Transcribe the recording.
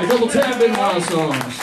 right, couple tap in songs.